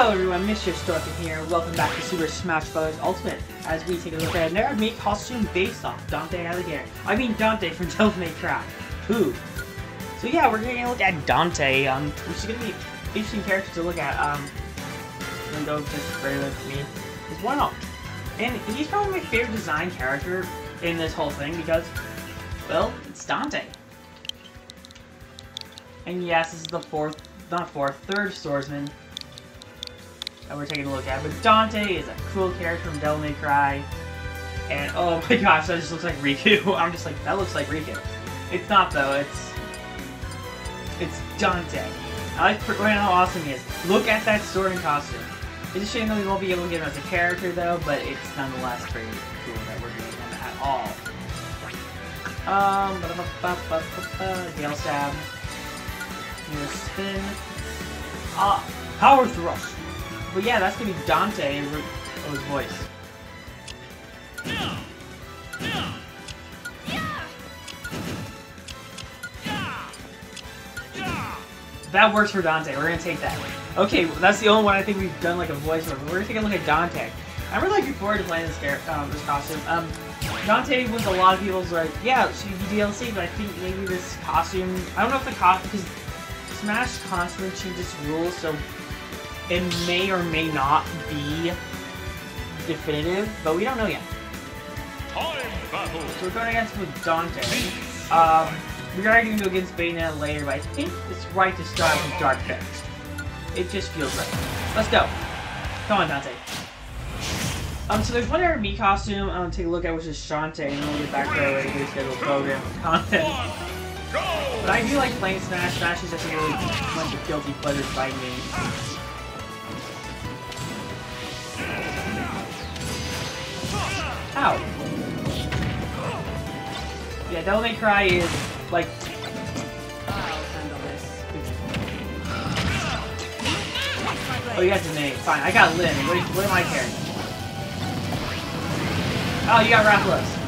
Hello everyone, Mr. Historican here. Welcome back to Super Smash Bros. Ultimate as we take a look at another May costume based off Dante Alighieri. I mean Dante from Devil May Cry. Who? So yeah, we're taking a look at Dante, um, which is to be an interesting character to look at. Um, go just very with me. Is why not? And he's probably my favorite design character in this whole thing because, well, it's Dante. And yes, this is the fourth, not fourth, third swordsman that we're taking a look at. But Dante is a cool character from Devil May Cry. And oh my gosh, that just looks like Riku. I'm just like, that looks like Riku. It's not though, it's... It's Dante. I like how awesome he is. Look at that sword and costume. It's a shame that we won't be able to get him as a character though, but it's nonetheless pretty cool that we're getting him at all. Um, ba -ba -ba -ba -ba -ba, Gale Stab. Spin. Ah, Power Thrust. But yeah, that's gonna be Dante oh, his voice. That works for Dante. We're gonna take that. Okay, that's the only one I think we've done like a voice over. We're gonna take a look at Dante. I'm really looking forward to playing this um, this costume. Um, Dante was a lot of people's like, yeah, should be DLC, but I think maybe this costume. I don't know if the costume because Smash constantly changes rules, so it may or may not be definitive, but we don't know yet. So we're going against with Dante. Um, we're going to go against Bayonetta later, but I think it's right to start with Dark Pit. It just feels right. Let's go. Come on, Dante. Um, so there's one other Mii costume I'm gonna take a look at, which is Shantae, and then we'll get back to our regular scheduled program content. But I do like playing Smash. Smash is just a really bunch of guilty pleasures by me. Ow. Yeah, Devil May Cry is like. Oh, you got the Danae. Fine, I got Lyn. What, what am I carrying? Oh, you got Rathalos.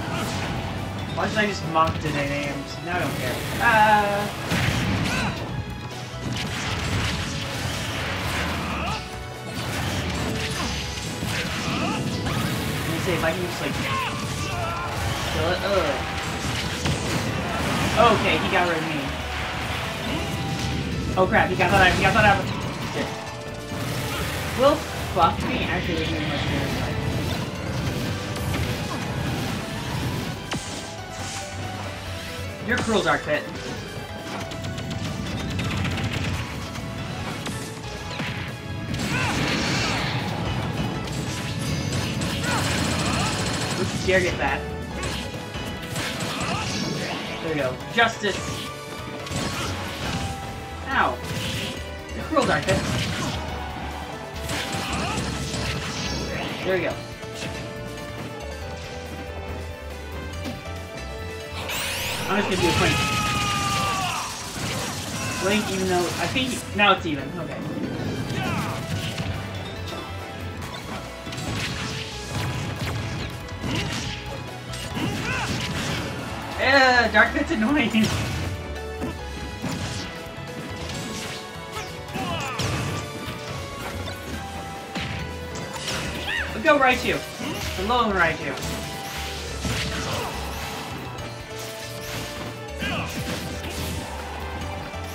Why should I just monk Danae names? Now I don't care. Ah. Let me see I can just like. Ugh. Okay, he got rid of me. Oh crap, he got that out. He got that out. Well, fuck me. Actually, not much here. You're cruel, Dark Pit. Dare get that. There we go. Justice! Ow! You're cruel, Dark Pit. There we go. I'm just gonna do a Blink. Blink, even though I think now it's even. Okay. Eh, Dark Pit's annoying. Let's go Raichu. Alolan Raichu.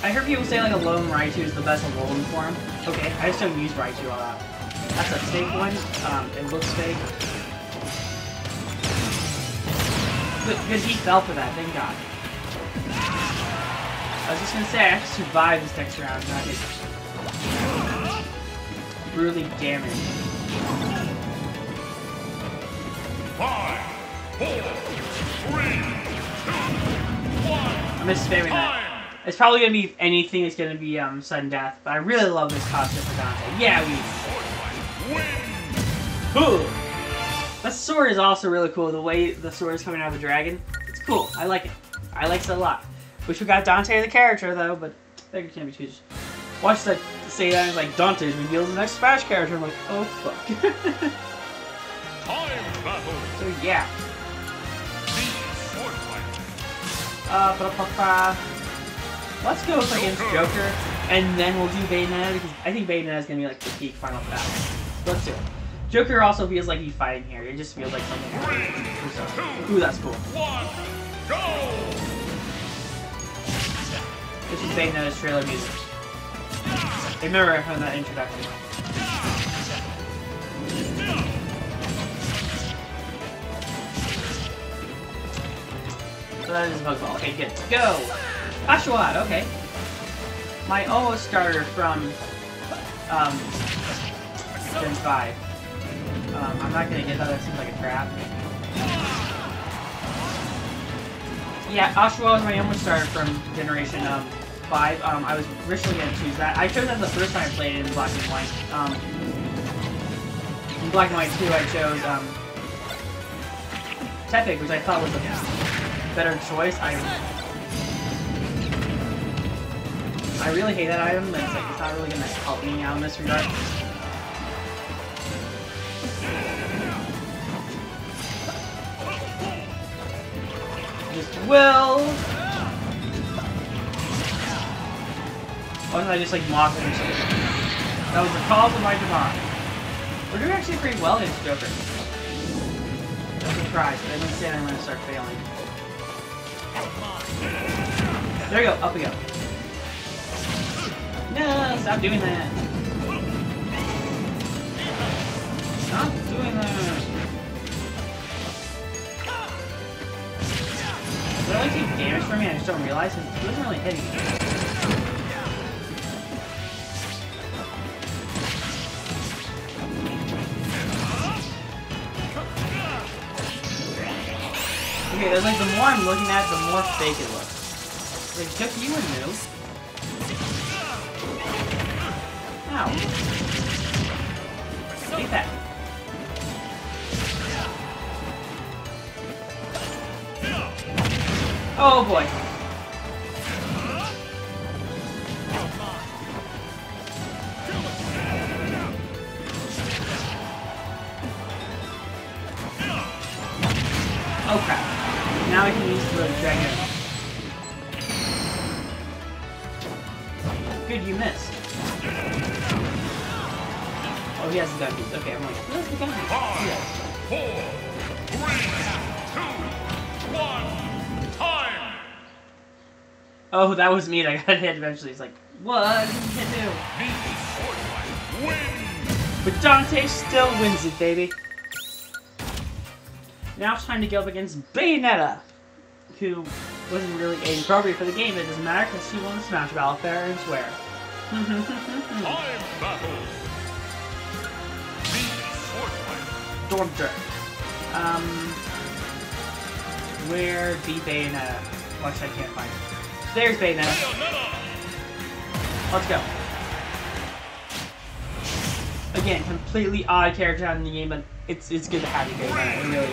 I heard people say like Alolan Raichu is the best Alolan form. Okay, I just don't use Raichu a lot. That's a fake one. Um, it looks fake. Because he fell for that, thank god. I was just gonna say, I have to survive this next round, not get brutally damaged. Five, four, three, two, one. I'm just spamming that. It's probably gonna be anything that's gonna be um sudden death, but I really love this costume for Dante. Yeah, we. Ooh. That sword is also really cool. The way the sword is coming out of the dragon, it's cool. I like it. I like it a lot. Wish we got Dante the character though, but beggars can't be choosers. Watch that say that and it's like Dante's reveals the next Smash character. I'm like, oh fuck. Time battle. so yeah. Uh, ba -ba -ba. Let's go up against Joker. and then we'll do Bayonetta because I think Bayonetta is gonna be like the peak final battle. Let's do it. Joker also feels like he's fighting here. It just feels like something. Three, Ooh, that's cool. one, go! This is Bayonetta's trailer music. Remember from that introduction. So that is a Pokeball. Okay, good. Go! Oshawott, okay. My O starter from um, Gen 5. Um, I'm not gonna get that, that seems like a trap. Yeah, Oshawott was my almost starter from Generation um, 5. Um, I was originally gonna choose that. I chose that the first time I played it in Black and White. Um, in Black and White 2, I chose um, Tepig, which I thought was a better choice. I I really hate that item, it's like it's not really gonna help me out in this regard. Will. Or did I just like mock him or something? That was the call for my divine. We're doing actually pretty well against Joker. I'm surprised, but I didn't say I'm gonna start failing. There we go, up we go. No, stop doing that. I just don't realize it doesn't really hit me. Okay, like the more I'm looking at, the more fake it looks. Like, took you and new. Ow. Take that. Oh boy. Oh crap. Now I can use the dragon. Good, you missed. Oh, he has the gun piece. Okay, I'm like, where's the gun piece? Five, Yes. four, three, two, one, time! Oh, that was me. I got hit eventually. He's like, what? What did you do? Mii, Swordfight, win! But Dante still wins it, baby. Now it's time to go up against Bayonetta, who wasn't really age appropriate for the game, but it doesn't matter because she won the Smash Battle fair and swear. Time battle! Mii, Swordfight, Storm Jerk. Um, where be Bayonetta? Watch, I can't find it. There's Bayonetta. Bayonetta! Let's go. Again, completely odd character out in the game, but it's it's good to have you Bayonetta. It really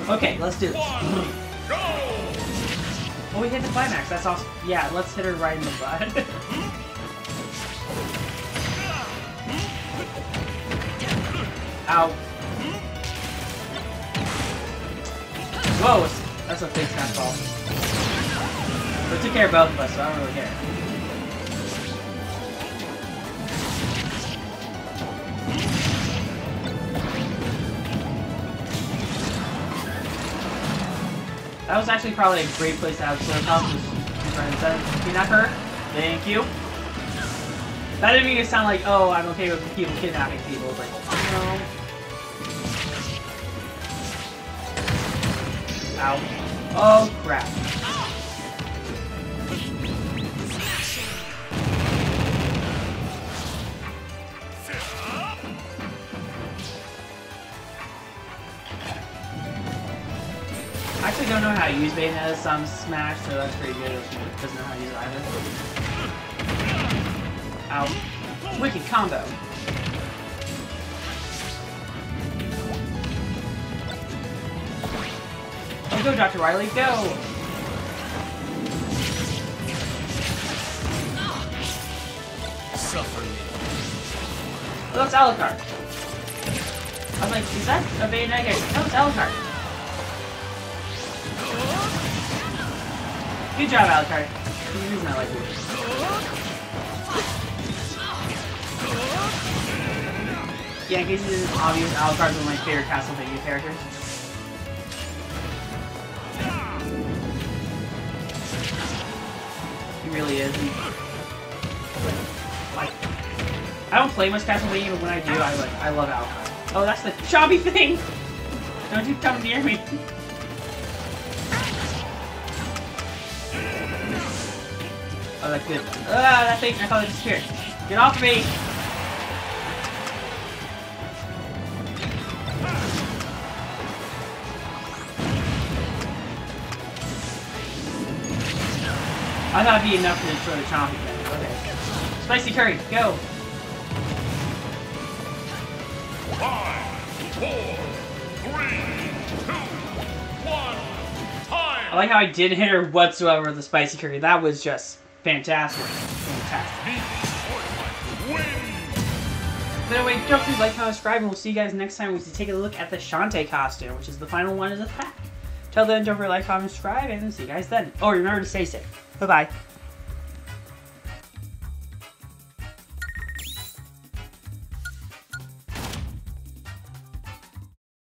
is. Okay, let's do this. Oh, we hit the climax. That's awesome. Yeah, let's hit her right in the butt. Ow. Whoa, that's a big smash ball. But it took care of both of us, so I don't really care. That was actually probably a great place to have Slurp House. Kidnap her. Thank you. That didn't mean to sound like, oh, I'm okay with people kidnapping people. Like, no. Ow. Oh, crap. Don't know how to use Bayonetta some Smash, so that's pretty good if she doesn't know how to use it either. Ow. Wicked combo. Oh, go, Dr. Wily, go! Suffer me. Oh, that's Alucard. I was like, is that a Bayonetta? No, it's Alucard. Good job, Alucard. The reason I like you. Yeah, in case it isn't obvious, Alucard's one of my favorite Castlevania characters. He really is. Like, I don't play much Castlevania, but when I do, I like I love Alucard. Oh, that's the chubby thing! Don't you come near me! Oh, that's good. Ah, that thing, I thought it disappeared. Get off of me! I thought it'd be enough to destroy the thing. Okay. Spicy curry, go! Five, four, three, two, one. Time. I like how I didn't hit her whatsoever with the spicy curry. That was just fantastic. Fantastic. But anyway, don't forget to like, comment, subscribe, and we'll see you guys next time we take a look at the Shantae costume, which is the final one of the pack. Till then, don't forget to like, comment, subscribe, and see you guys then. Oh, remember to stay safe. Bye-bye.